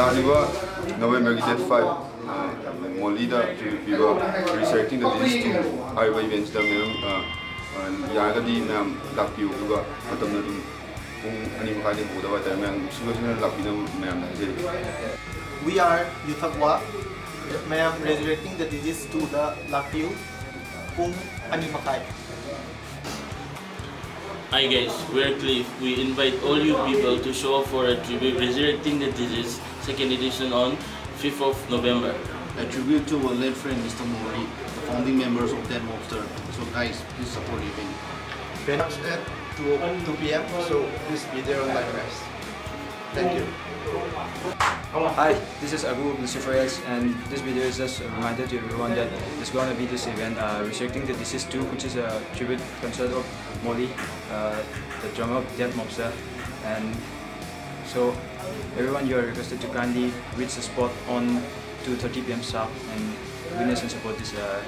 Zanzibar, November 25 मोलिदा रिसर्टिङ list आइबा इभेन्ट्सदा म्याम यागदि म्याम लापियो अदुगा मतमन अदुम पुङ अनि मखाले बोदवा त म्याम सिगोसिन लापिन ma'am We are Yuthakwa, ma'am resurrecting the disease to the Lapiu, Pung Animakai. Hi guys, we're Cliff. We invite all you people to show up for a tribute resurrecting the disease second edition on 5th of November. a tribute to our late friend Mr. Mori, the founding members of Dead Mobster. So guys, please support the event. Venus at 2, 2 p.m. So please be there on live rest. Thank you. Hi, this is Abu Luciferes and this video is just a reminder to everyone that there's going to be this event, uh, Resurrecting the Disease 2, which is a tribute concert of Molly, uh, the drummer of Dead Mobster. And so everyone you are requested to kindly reach the spot on 2.30 pm sharp and witness and support this uh,